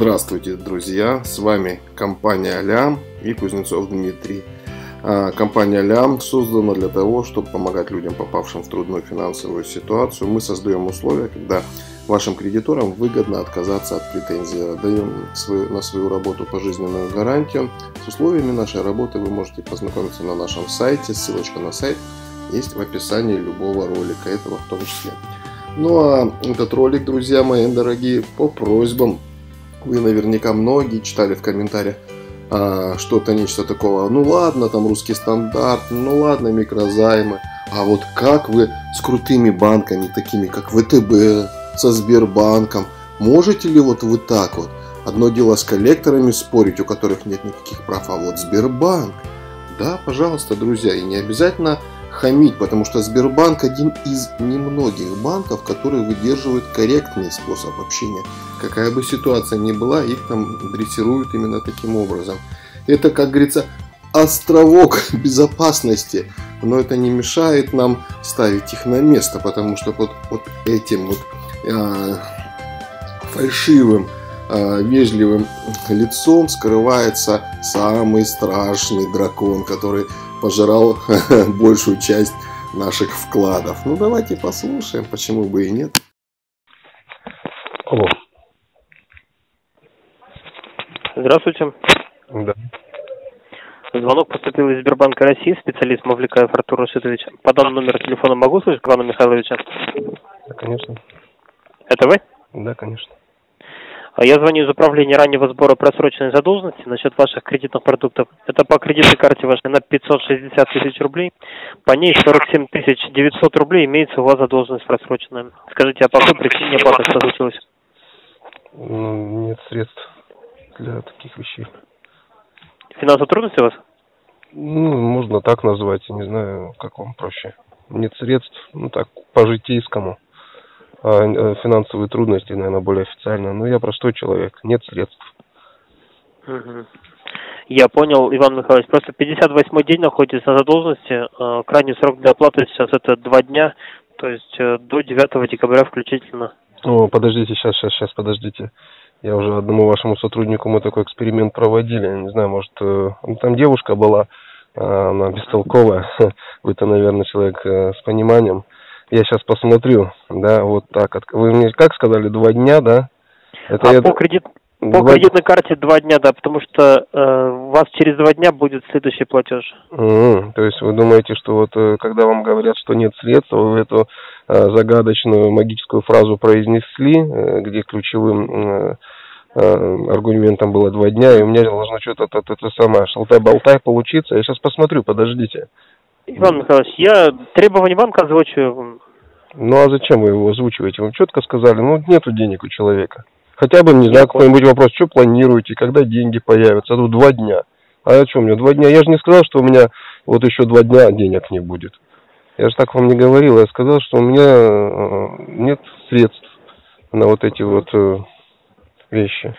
Здравствуйте, друзья! С вами компания Лям и Кузнецов Дмитрий. А, компания Лям создана для того, чтобы помогать людям, попавшим в трудную финансовую ситуацию. Мы создаем условия, когда вашим кредиторам выгодно отказаться от претензий. Даем на свою работу пожизненную гарантию. С условиями нашей работы вы можете познакомиться на нашем сайте. Ссылочка на сайт есть в описании любого ролика, этого в том числе. Ну а этот ролик, друзья мои дорогие, по просьбам вы наверняка многие читали в комментариях а, что-то, нечто такого. Ну ладно, там русский стандарт, ну ладно, микрозаймы. А вот как вы с крутыми банками, такими как ВТБ, со Сбербанком, можете ли вот вы так вот? Одно дело с коллекторами спорить, у которых нет никаких прав, а вот Сбербанк. Да, пожалуйста, друзья, и не обязательно хамить, потому что Сбербанк один из немногих банков, которые выдерживают корректный способ общения. Какая бы ситуация ни была, их там дрессируют именно таким образом. Это, как говорится, островок безопасности, но это не мешает нам ставить их на место, потому что под, под этим вот э, фальшивым, э, вежливым лицом скрывается самый страшный дракон, который пожирал большую часть наших вкладов. Ну, давайте послушаем, почему бы и нет. Алло. Здравствуйте. Да. Звонок поступил из Сбербанка России, специалист Мавликаев Артур Рашидович. По данному номеру телефона могу слышать Ивана Михайловича? Да, конечно. Это вы? Да, конечно. А я звоню из управления раннего сбора просроченной задолженности насчет ваших кредитных продуктов. Это по кредитной карте вашей на 560 тысяч рублей. По ней 47 тысяч 900 рублей имеется у вас задолженность просроченная. Скажите, а по какой причине оплата что случилось? Ну, нет средств для таких вещей. Финансовые трудности у вас? Ну, можно так назвать, не знаю, как вам проще. Нет средств, ну так, по-житейскому. А, э, финансовые трудности, наверное, более официально. Но я простой человек, нет средств. Я понял, Иван Михайлович. Просто 58 день находитесь на задолженности. А, крайний срок для оплаты сейчас это два дня, то есть э, до 9 декабря включительно. О, подождите, сейчас, сейчас, сейчас, подождите. Я уже одному вашему сотруднику мы такой эксперимент проводили. Не знаю, может, э, ну, там девушка была, а, она бестолковая. Вы-то, наверное, человек с пониманием. Я сейчас посмотрю, да, вот так. Вы мне как сказали, два дня, да? Это а я... по, кредит... по два... кредитной карте два дня, да, потому что э, у вас через два дня будет следующий платеж. Mm-hmm. То есть вы думаете, что вот э, когда вам говорят, что нет средств, вы эту э, загадочную магическую фразу произнесли, э, где ключевым э, э, аргументом было два дня, и у меня должно что-то это, это самое шалтай-болтай получиться. Я сейчас посмотрю, подождите. Иван Михайлович, я требования банка озвучиваю. Ну а зачем вы его озвучиваете? Вы четко сказали, ну нету денег у человека. Хотя бы, не знаю, какой-нибудь вопрос, что планируете, когда деньги появятся, а тут два дня. А о чем мне два дня? Я же не сказал, что у меня вот еще два дня денег не будет. Я же так вам не говорил, я сказал, что у меня э, нет средств на вот эти вот э, вещи.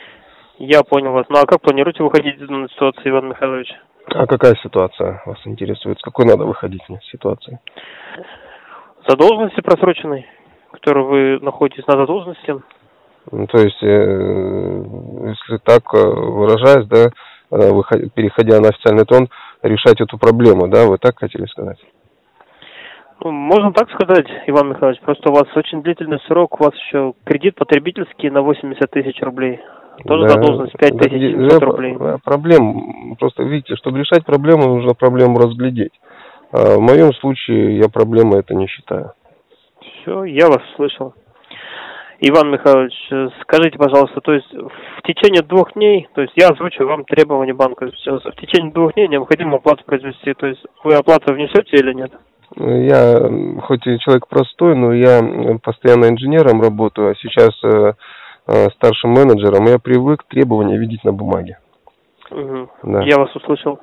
Я понял вас. Ну а как планируете выходить из данной ситуации, Иван Михайлович? А какая ситуация вас интересует? С какой надо выходить мне ситуации? Задолженности просроченной, которую вы находитесь на задолженности. Ну, то есть, э, если так э, выражаясь, да, э, переходя на официальный тон, решать эту проблему, да, вы так хотели сказать? Ну, можно так сказать, Иван Михайлович, просто у вас очень длительный срок, у вас еще кредит потребительский на 80 тысяч рублей. Тоже да, задолженность 5 тысяч да, рублей. Проблем, просто видите, чтобы решать проблему, нужно проблему разглядеть. А в моем случае я проблемы это не считаю. Все, я вас слышал. Иван Михайлович, скажите, пожалуйста, то есть в течение двух дней, то есть я озвучу вам требования банка, в течение двух дней необходимо оплату произвести, то есть вы оплату внесете или нет? Я хоть и человек простой, но я постоянно инженером работаю, а сейчас э, Э, старшим менеджером, я привык требования видеть на бумаге. Угу. Да. Я вас услышал.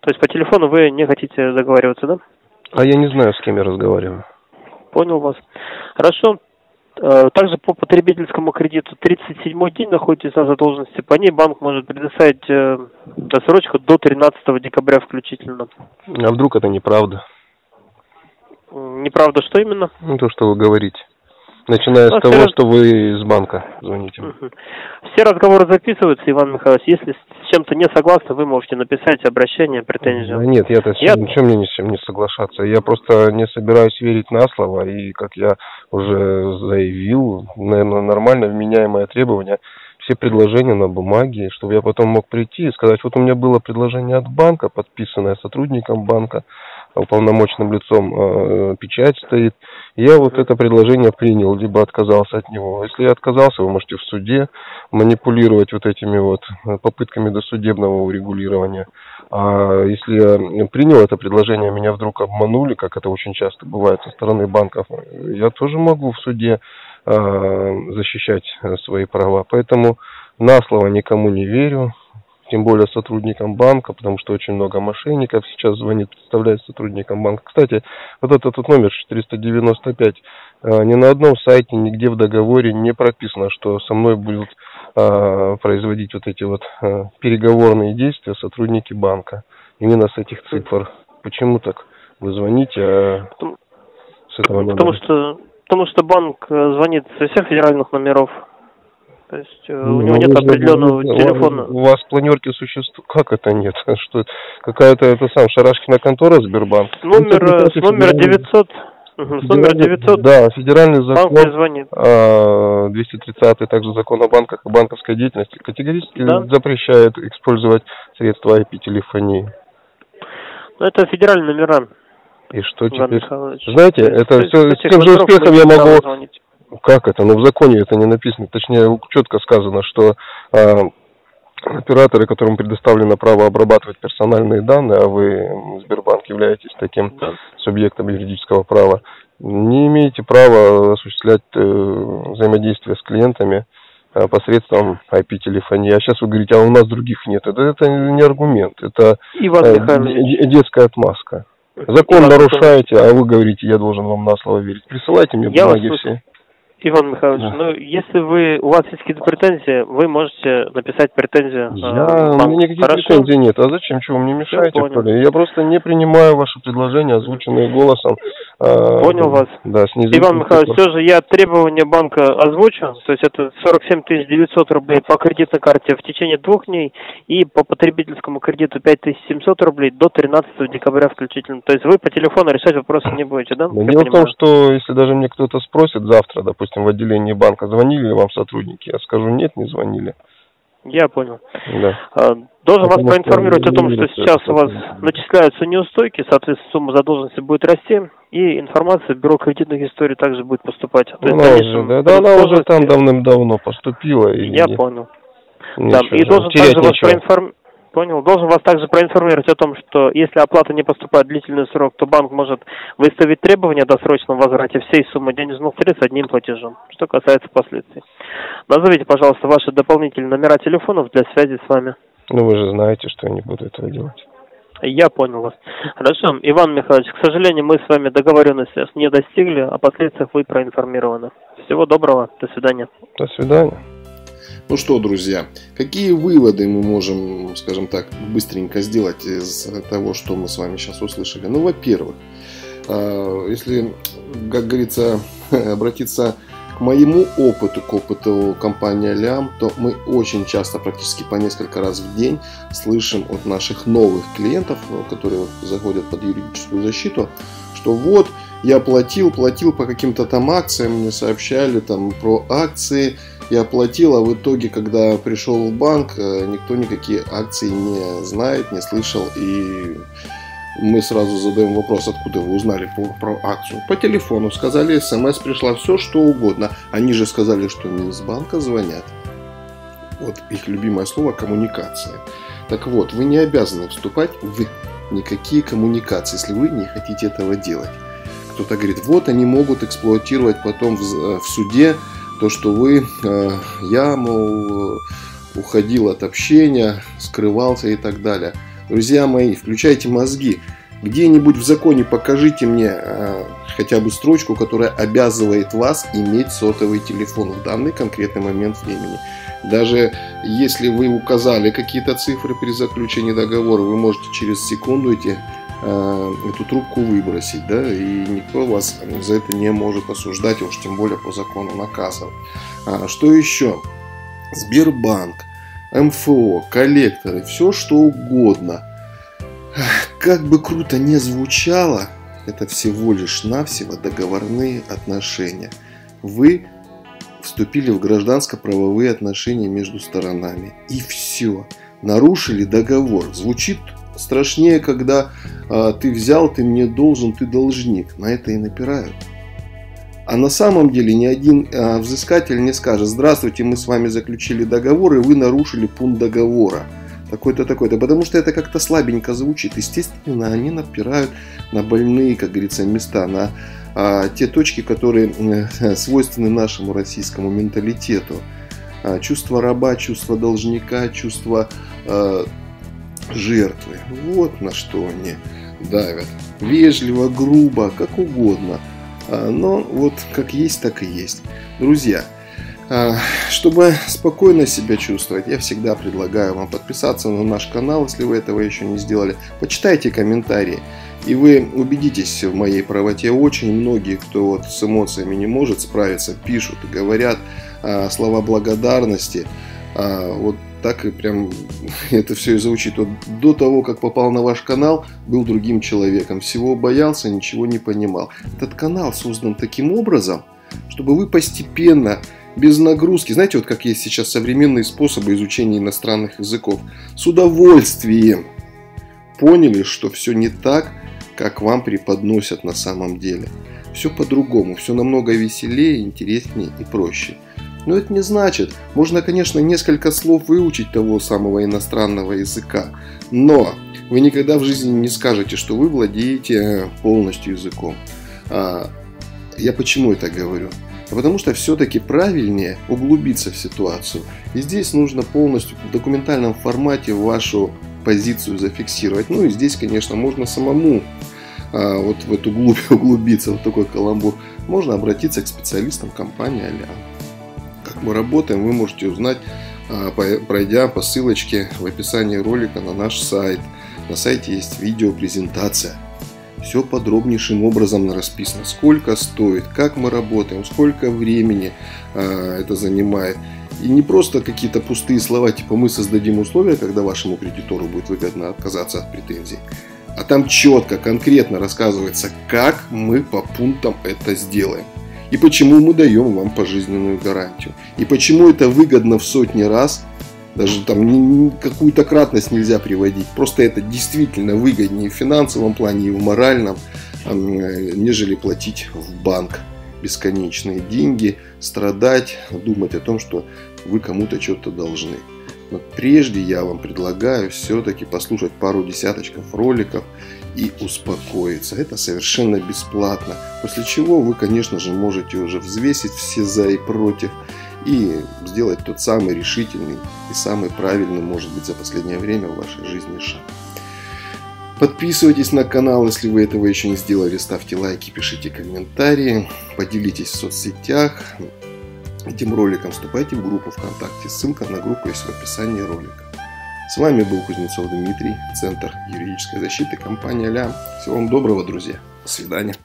То есть по телефону вы не хотите договариваться, да? А я не знаю, с кем я разговариваю. Понял вас. Хорошо. Э, также по потребительскому кредиту 37 день находитесь на задолженности. По ней банк может предоставить э, досрочку до 13 декабря включительно. А вдруг это неправда? Неправда, что именно? Ну, то, что вы говорите. Начиная с того, что вы из банка звоните. Все разговоры записываются, Иван Михайлович. Если с чем-то не согласны, вы можете написать обращение, претензию. Нет, я-то я... ничем мне ни с чем не соглашаться. Я просто не собираюсь верить на слово. И, как я уже заявил, наверное, нормально вменяемое требование – все предложения на бумаге, чтобы я потом мог прийти и сказать, вот у меня было предложение от банка, подписанное сотрудником банка, уполномоченным лицом э, печать стоит. Я вот это предложение принял, либо отказался от него. Если я отказался, вы можете в суде манипулировать вот этими вот попытками досудебного урегулирования. А если я принял это предложение, меня вдруг обманули, как это очень часто бывает со стороны банков, я тоже могу в суде Э, защищать э, свои права. Поэтому на слово никому не верю, тем более сотрудникам банка, потому что очень много мошенников сейчас звонит, представляет сотрудникам банка. Кстати, вот этот вот номер 495, э, ни на одном сайте, нигде в договоре не прописано, что со мной будут производить вот эти вот переговорные действия сотрудники банка. Именно с этих цифр. Почему так? Вы звоните, а с этого номера? Потому что Потому что банк э, звонит со всех федеральных номеров. То есть э, ну, у него нет определенного ну, телефона. У вас планерки существуют? Как это нет? Что какая-то это сам Шарашкина контора Сбербанк? Номер, ну, с номера 900 Угу, с номера 900 да, федеральный закон банк звонит. 230 также закон о банках и банковской деятельности категорически да? запрещает использовать средства IP-телефонии. Ну, это федеральные номера. И что теперь? Знаете, это все, с тем же успехом я могу... Как это? Ну, в законе это не написано. Точнее, четко сказано, что э, операторы, которым предоставлено право обрабатывать персональные данные, а вы, Сбербанк, являетесь таким да. субъектом юридического права, не имеете права осуществлять э, взаимодействие с клиентами э, посредством IP-телефонии. А сейчас вы говорите, а у нас других нет. Это, это не аргумент, это э, детская отмазка. Закон нарушаете, а вы говорите, я должен вам на слово верить. Присылайте мне бумаги все. Иван Михайлович, да. ну если вы у вас есть какие-то претензии, вы можете написать претензию. Я, э, у меня никаких Хорошо. претензий нет. А зачем? Чего вы мне мешаете, что ли? Я просто не принимаю ваши предложения, озвученные голосом. Э, понял вас. Да, с Иван Михайлович, все же я требования банка озвучу, то есть это 47 900 рублей по кредитной карте в течение двух дней и по потребительскому кредиту 5700 рублей до 13 декабря включительно. То есть вы по телефону решать вопросы не будете, да? Но дело в том, что если даже мне кто-то спросит завтра, допустим, допустим, в отделении банка, звонили ли вам сотрудники? Я скажу, нет, не звонили. Я понял. Да. А, должен Потому вас проинформировать о том, что сейчас у вас начисляются неустойки, соответственно, сумма задолженности будет расти, и информация в бюро кредитных историй также будет поступать. То она есть, уже, да, да, она уже там давным-давно поступила. И Я понял. Да, и должен также вас проинформировать Понял. Должен вас также проинформировать о том, что если оплата не поступает в длительный срок, то банк может выставить требования о досрочном возврате всей суммы денежных средств одним платежом, что касается последствий. Назовите, пожалуйста, ваши дополнительные номера телефонов для связи с вами. Ну, вы же знаете, что я не буду этого делать. Я понял вас. Хорошо. Иван Михайлович, к сожалению, мы с вами договоренности не достигли, о последствиях вы проинформированы. Всего доброго. До свидания. До свидания. Ну что, друзья, какие выводы мы можем, скажем так, быстренько сделать из того, что мы с вами сейчас услышали? Ну, во-первых, а, если, как говорится, обратиться к моему опыту, к опыту компании Алям, то мы очень часто, практически по несколько раз в день, слышим от наших новых клиентов, ну, которые заходят под юридическую защиту, что вот, я платил, платил по каким-то там акциям, мне сообщали там про акции, я оплатил, а в итоге, когда пришел в банк, э, никто никакие акции не знает, не слышал, и мы сразу задаем вопрос, откуда вы узнали по, про акцию. По телефону сказали, смс пришла, все что угодно. Они же сказали, что не из банка звонят. Вот их любимое слово коммуникация. Так вот, вы не обязаны вступать в никакие коммуникации, если вы не хотите этого делать. Кто-то говорит, вот они могут эксплуатировать потом в, э, в суде то, что вы, э, я, мол, уходил от общения, скрывался и так далее. Друзья мои, включайте мозги. Где-нибудь в законе покажите мне э, хотя бы строчку, которая обязывает вас иметь сотовый телефон в данный конкретный момент времени. Даже если вы указали какие-то цифры при заключении договора, вы можете через секунду эти эту трубку выбросить, да, и никто вас за это не может осуждать, уж тем более по закону наказывать. А, что еще? Сбербанк, МФО, коллекторы, все что угодно. Как бы круто не звучало, это всего лишь навсего договорные отношения. Вы вступили в гражданско-правовые отношения между сторонами. И все. Нарушили договор. Звучит страшнее, когда ты взял, ты мне должен, ты должник. На это и напирают. А на самом деле ни один а, взыскатель не скажет, здравствуйте, мы с вами заключили договор, и вы нарушили пункт договора. Такой-то, такой-то. Потому что это как-то слабенько звучит. Естественно, они напирают на больные, как говорится, места, на а, те точки, которые э, свойственны нашему российскому менталитету. А, чувство раба, чувство должника, чувство а, жертвы. Вот на что они давят. Вежливо, грубо, как угодно. А, но вот как есть, так и есть. Друзья, а, чтобы спокойно себя чувствовать, я всегда предлагаю вам подписаться на наш канал, если вы этого еще не сделали. Почитайте комментарии, и вы убедитесь в моей правоте. Очень многие, кто вот с эмоциями не может справиться, пишут и говорят а, слова благодарности. Вот так и прям это все и звучит. Вот до того, как попал на ваш канал, был другим человеком. Всего боялся, ничего не понимал. Этот канал создан таким образом, чтобы вы постепенно без нагрузки. Знаете, вот как есть сейчас современные способы изучения иностранных языков. С удовольствием поняли, что все не так, как вам преподносят на самом деле. Все по-другому, все намного веселее, интереснее и проще. Но это не значит, можно, конечно, несколько слов выучить того самого иностранного языка, но вы никогда в жизни не скажете, что вы владеете полностью языком. А, я почему это говорю? Потому что все-таки правильнее углубиться в ситуацию. И здесь нужно полностью в документальном формате вашу позицию зафиксировать. Ну и здесь, конечно, можно самому а, вот в эту глубь углубиться, вот такой каламбур. Можно обратиться к специалистам компании Алиан. Мы работаем, вы можете узнать, а, пройдя по ссылочке в описании ролика на наш сайт. На сайте есть видеопрезентация все подробнейшим образом расписано. Сколько стоит, как мы работаем, сколько времени э, это занимает. И не просто какие-то пустые слова, типа мы создадим условия, когда вашему кредитору будет выгодно отказаться от претензий. А там четко, конкретно рассказывается, как мы по пунктам это сделаем. И почему мы даем вам пожизненную гарантию. И почему это выгодно в сотни раз – даже там какую-то кратность нельзя приводить. Просто это действительно выгоднее в финансовом плане и в моральном, нежели платить в банк бесконечные деньги, страдать, думать о том, что вы кому-то что-то должны. Но прежде я вам предлагаю все-таки послушать пару десяточков роликов и успокоиться. Это совершенно бесплатно. После чего вы, конечно же, можете уже взвесить все за и против и сделать тот самый решительный и самый правильный, может быть, за последнее время в вашей жизни шаг. Подписывайтесь на канал, если вы этого еще не сделали, ставьте лайки, пишите комментарии, поделитесь в соцсетях этим роликом, вступайте в группу ВКонтакте, ссылка на группу есть в описании ролика. С вами был Кузнецов Дмитрий, Центр юридической защиты, компания Ля. Всего вам доброго, друзья. До свидания.